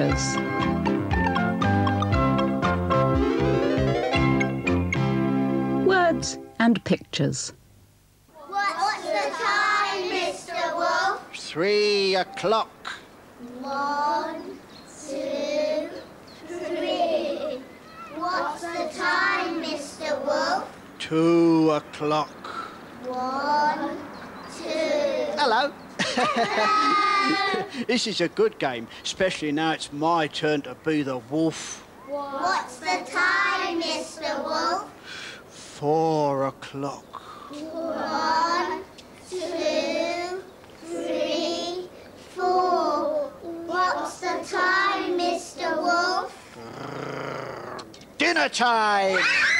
pictures. Words and pictures. What's the time, Mr. Wolf? Three o'clock. One, two, three. What's the time, Mr. Wolf? Two o'clock. One, two. Hello. this is a good game, especially now it's my turn to be the wolf. What's the time, Mr. Wolf? Four o'clock. One, two, three, four. What's the time, Mr. Wolf? Dinner time!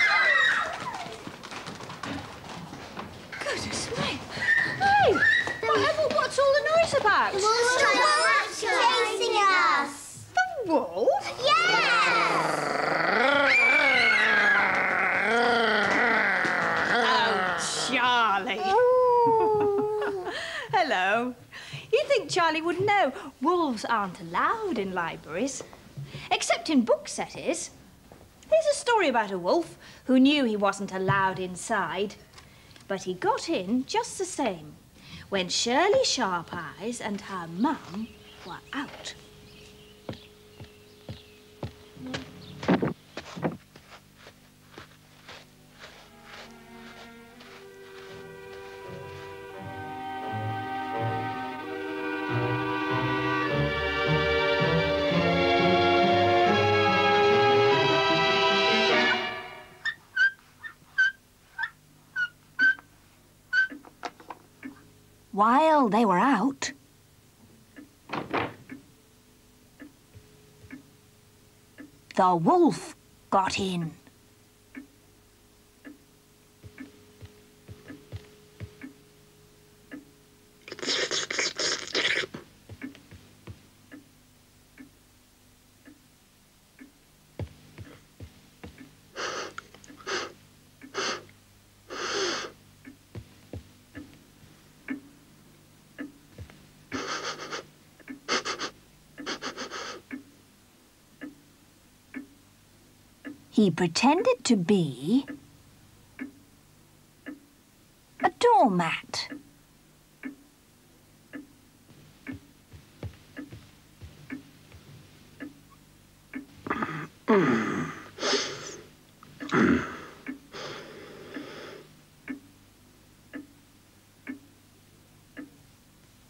noise about? The wolf's chasing us. The wolf? Yes! Oh, Charlie. Hello. You think Charlie would know wolves aren't allowed in libraries? Except in books, that is. There's a story about a wolf who knew he wasn't allowed inside, but he got in just the same when Shirley Sharpeyes and her mum were out. While they were out, the wolf got in. He pretended to be a doormat.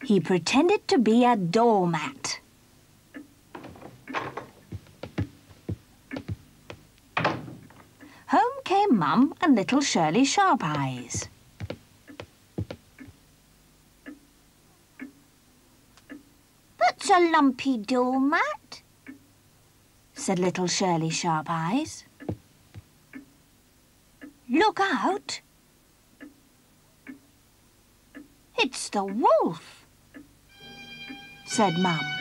He pretended to be a doormat. Mum and little Shirley Sharpeyes. That's a lumpy doormat, said little Shirley Sharpeyes. Look out! It's the wolf, said Mum.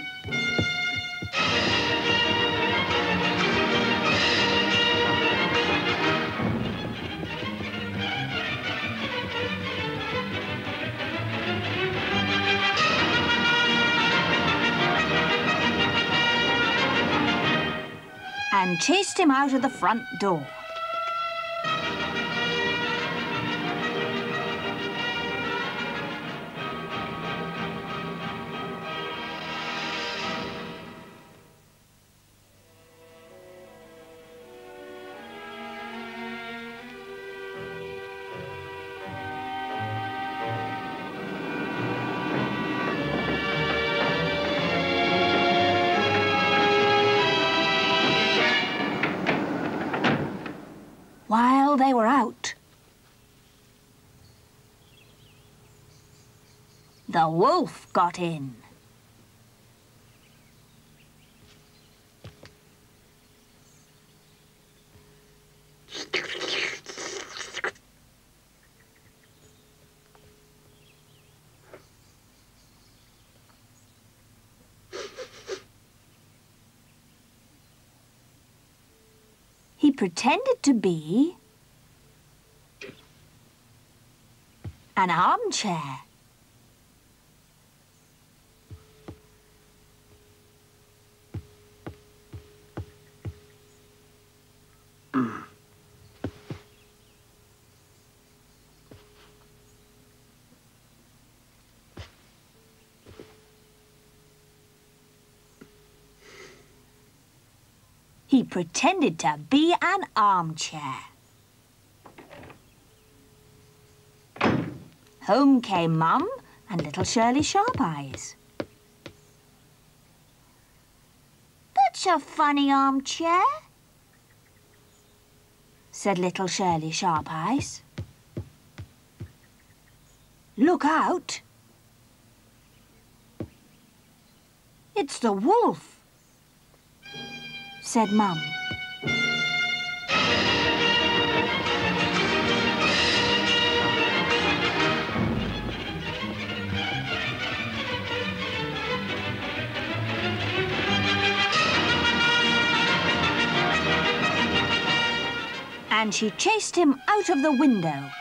And chased him out of the front door. The wolf got in. He pretended to be an armchair. He pretended to be an armchair. Home came Mum and little Shirley Sharpeyes. That's a funny armchair, said little Shirley Sharpeyes. Look out! It's the wolf, said Mum. And she chased him out of the window.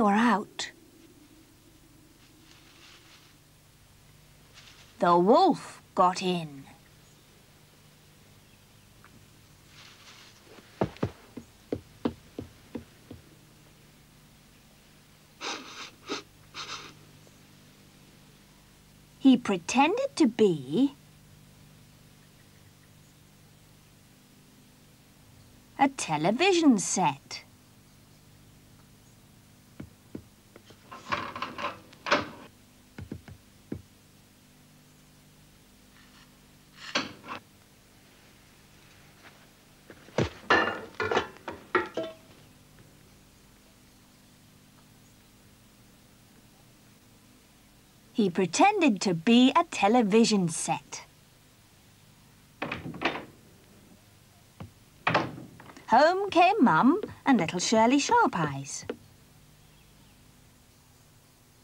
They were out, the wolf got in. He pretended to be a television set. He pretended to be a television set. Home came Mum and little Shirley Sharpeyes.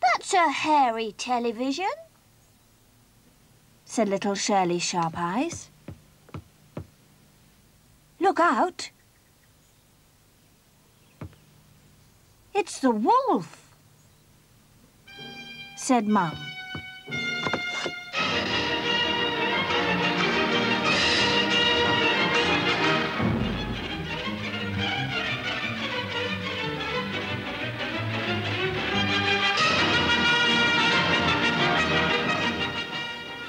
That's a hairy television, said little Shirley Sharpeyes. Look out. It's the wolf, said Mum.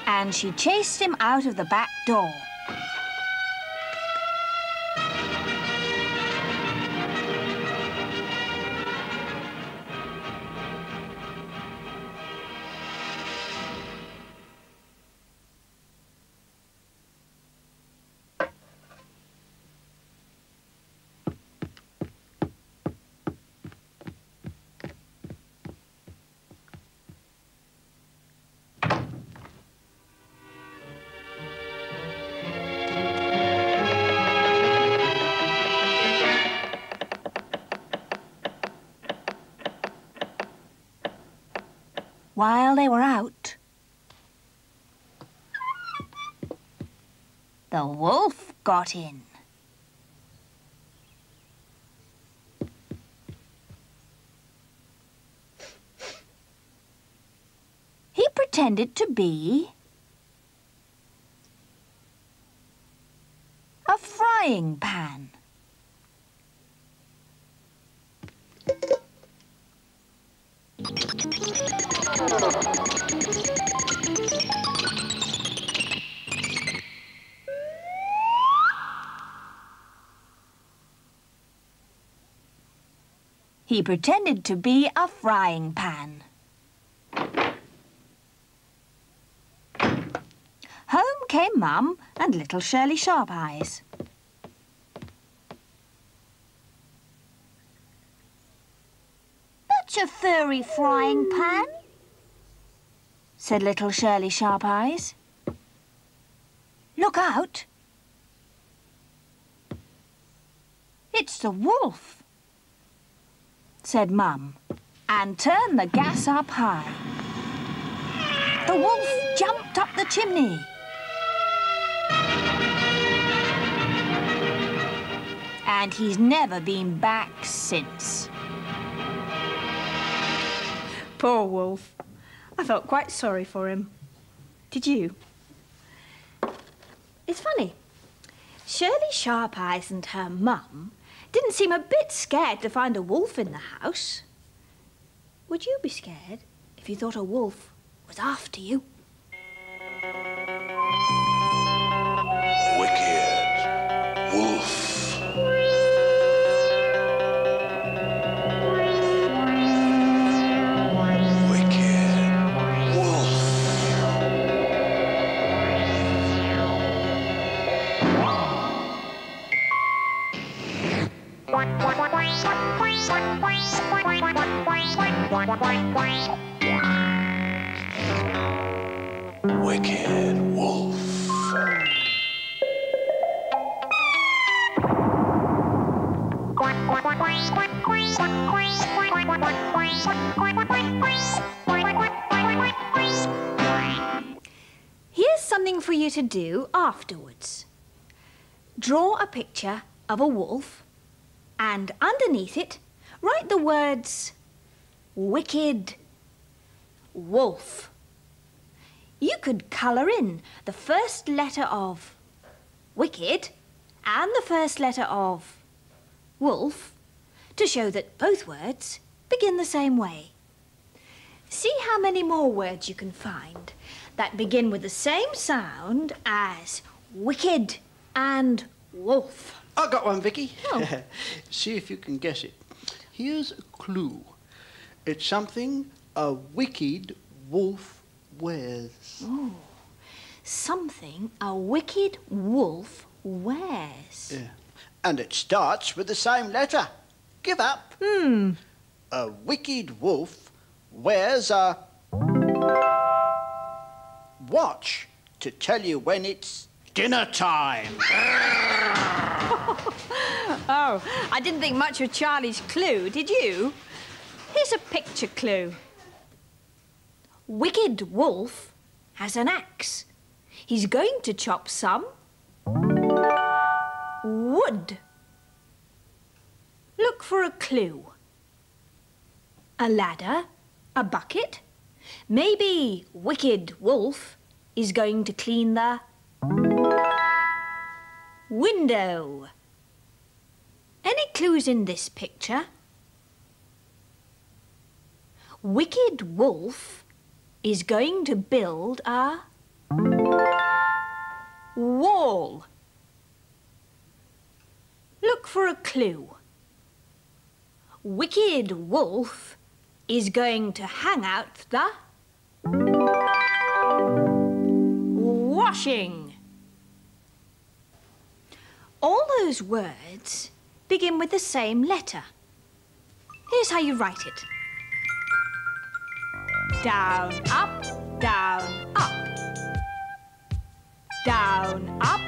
And she chased him out of the back door. While they were out, the wolf got in. He pretended to be a frying pan. He pretended to be a frying pan. Home came Mum and little Shirley Sharpeyes. That's a furry frying pan? said little Shirley Sharpeyes. Look out. It's the wolf, said Mum, and turned the gas up high. The wolf jumped up the chimney. And he's never been back since. Poor Wolf. I felt quite sorry for him. Did you? It's funny. Shirley Sharpeyes and her mum didn't seem a bit scared to find a wolf in the house. Would you be scared if you thought a wolf was after you? Wicked Wolf. Here's something for you to do afterwards. Draw a picture of a wolf and underneath it write the words Wicked Wolf. You could colour in the first letter of wicked and the first letter of wolf to show that both words begin the same way. See how many more words you can find that begin with the same sound as wicked and wolf. I've got one, Vicky. Oh. See if you can guess it. Here's a clue. It's something a wicked wolf wears. Something a wicked wolf wears. Yeah. And it starts with the same letter. Give up. Hmm. A wicked wolf wears a watch to tell you when it's dinner time. Oh, I didn't think much of Charlie's clue, did you? Here's a picture clue. Wicked Wolf has an axe. He's going to chop some wood. Look for a clue. A ladder, a bucket. Maybe Wicked Wolf is going to clean the window. Any clues in this picture? Wicked Wolf is going to build a wall. Look for a clue. Wicked Wolf is going to hang out the washing. All those words begin with the same letter. Here's how you write it. Down, up, down, up. Down, up,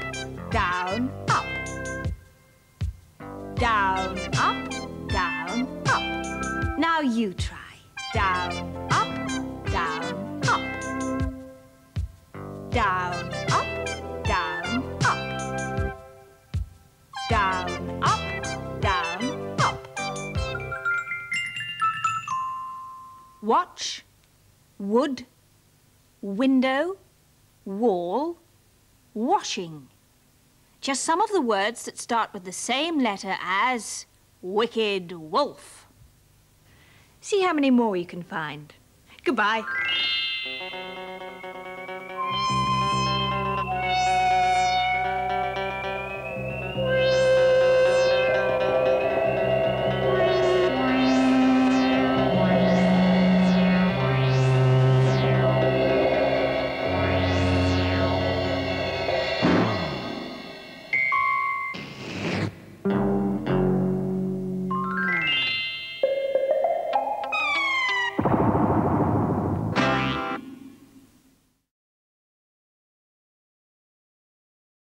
down, up. Down, up, down, up. Now you try. Down, up, down, up. Down, up, down, up. Down, up, down, up. Watch, wood, window, wall, washing. Just some of the words that start with the same letter as wicked wolf. See how many more you can find. Goodbye.